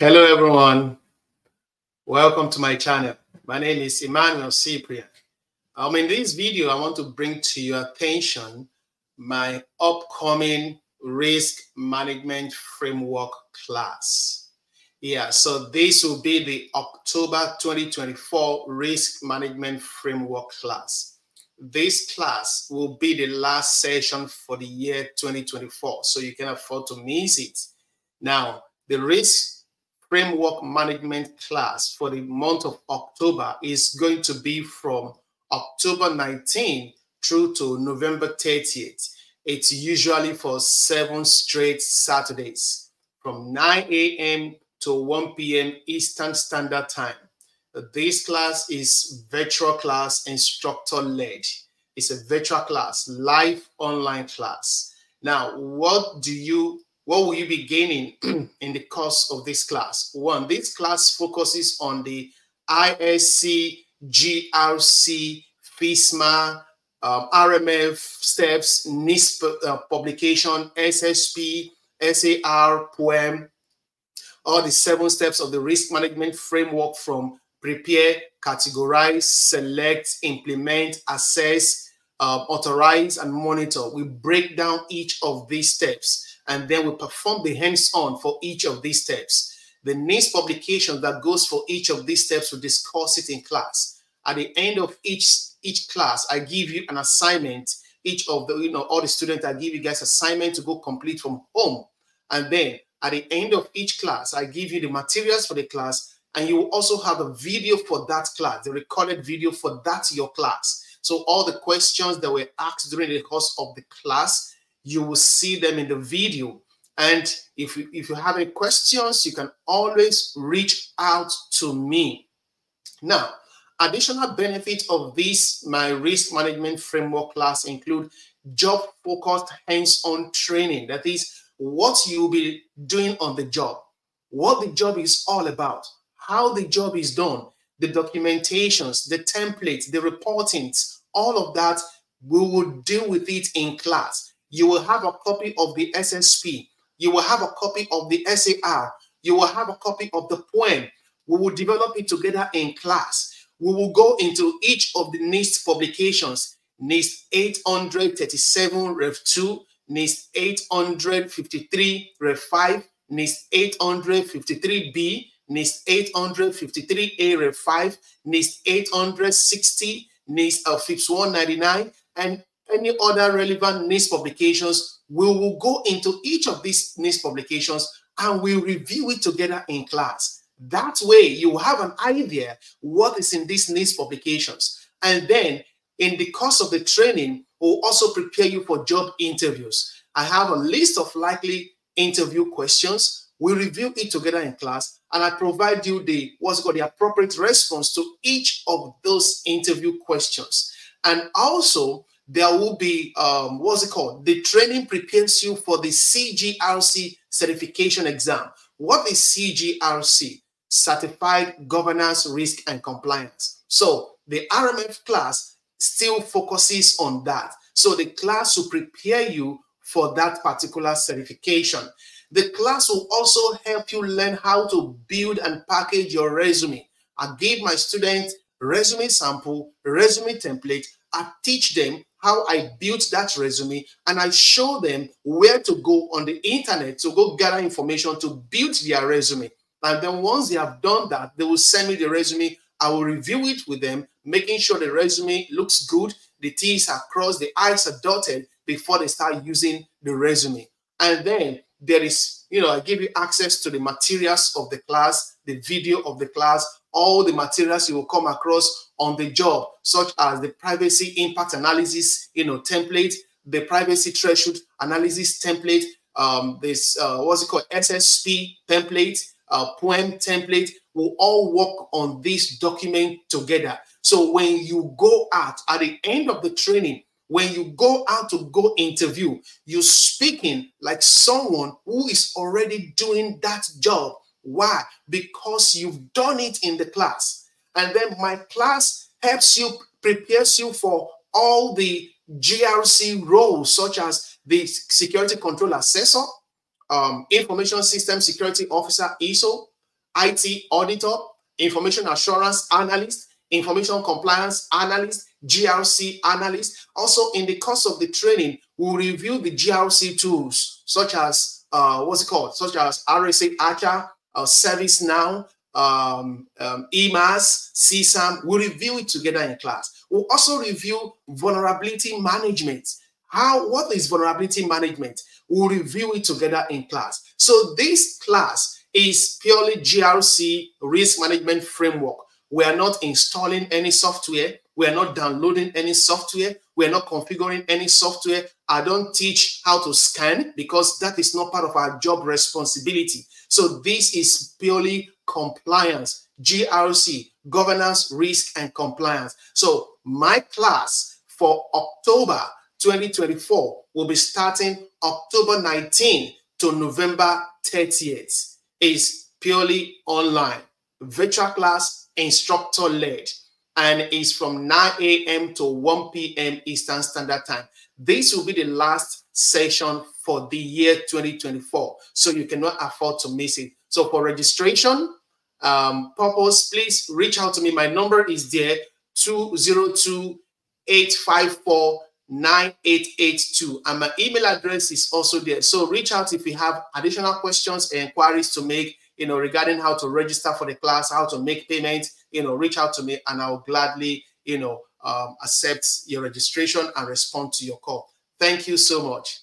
Hello, everyone. Welcome to my channel. My name is Emmanuel Cyprian. Um, in this video, I want to bring to your attention my upcoming risk management framework class. Yeah, so this will be the October 2024 risk management framework class. This class will be the last session for the year 2024, so you can afford to miss it. Now, the risk framework management class for the month of October is going to be from October 19 through to November 30th. It's usually for seven straight Saturdays from 9 a.m. to 1 p.m. Eastern Standard Time. This class is virtual class instructor led. It's a virtual class, live online class. Now, what do you what will you be gaining in the course of this class? One, this class focuses on the ISC, GRC, FISMA, um, RMF steps, NIST uh, publication, SSP, SAR, POA&M, all the seven steps of the risk management framework from prepare, categorize, select, implement, assess, uh, authorize, and monitor. We break down each of these steps and then we perform the hands-on for each of these steps. The next publication that goes for each of these steps, we discuss it in class. At the end of each each class, I give you an assignment. Each of the, you know, all the students, I give you guys assignment to go complete from home. And then at the end of each class, I give you the materials for the class, and you will also have a video for that class, the recorded video for that your class. So all the questions that were asked during the course of the class, you will see them in the video. And if you, if you have any questions, you can always reach out to me. Now, additional benefits of this, my risk management framework class include job-focused hands-on training. That is what you'll be doing on the job, what the job is all about, how the job is done, the documentations, the templates, the reportings, all of that, we will deal with it in class you will have a copy of the SSP. You will have a copy of the SAR. You will have a copy of the poem. We will develop it together in class. We will go into each of the NIST publications, NIST 837 Rev 2, NIST 853 Rev 5, NIST 853B, NIST 853A Rev 5, NIST 860, NIST uh, FIPS 199, and any other relevant NIST publications, we will go into each of these NIST publications and we'll review it together in class. That way, you have an idea what is in these NIST publications. And then, in the course of the training, we'll also prepare you for job interviews. I have a list of likely interview questions. We review it together in class, and I provide you the what's called the appropriate response to each of those interview questions. And also, there will be um, what's it called? The training prepares you for the CGRC certification exam. What is CGRC? Certified Governance, Risk, and Compliance. So the RMF class still focuses on that. So the class will prepare you for that particular certification. The class will also help you learn how to build and package your resume. I give my students resume sample, resume template. I teach them how I built that resume and I show them where to go on the internet to go gather information to build their resume. And then once they have done that, they will send me the resume. I will review it with them, making sure the resume looks good, the T's are crossed, the I's are dotted before they start using the resume. And then there is, you know, I give you access to the materials of the class, the video of the class, all the materials you will come across on the job, such as the privacy impact analysis, you know, template, the privacy threshold analysis template, um, this uh, what's it called, SSP template, uh, POA&M template, will all work on this document together. So when you go out at the end of the training, when you go out to go interview, you're speaking like someone who is already doing that job why? Because you've done it in the class. And then my class helps you, prepares you for all the GRC roles, such as the Security Control Assessor, um, Information System Security Officer, ISO, IT auditor, information assurance analyst, information compliance analyst, GRC analyst. Also, in the course of the training, we'll review the GRC tools such as uh, what's it called, such as RSA Archer, uh, ServiceNow, um, um, eMASS, CSAM. We'll review it together in class. We'll also review vulnerability management. How, what is vulnerability management? We'll review it together in class. So this class is purely GRC risk management framework. We are not installing any software. We are not downloading any software. We are not configuring any software. I don't teach how to scan because that is not part of our job responsibility. So this is purely compliance, GRC, governance, risk, and compliance. So my class for October 2024 will be starting October 19 to November 30th. Is purely online, virtual class, instructor led, and it's from 9 a.m. to 1 p.m. Eastern Standard Time. This will be the last session for the year 2024, so you cannot afford to miss it. So for registration um, purpose, please reach out to me. My number is there 202 854 9882 and my email address is also there so reach out if you have additional questions and inquiries to make you know regarding how to register for the class how to make payment you know reach out to me and i'll gladly you know um, accept your registration and respond to your call. Thank you so much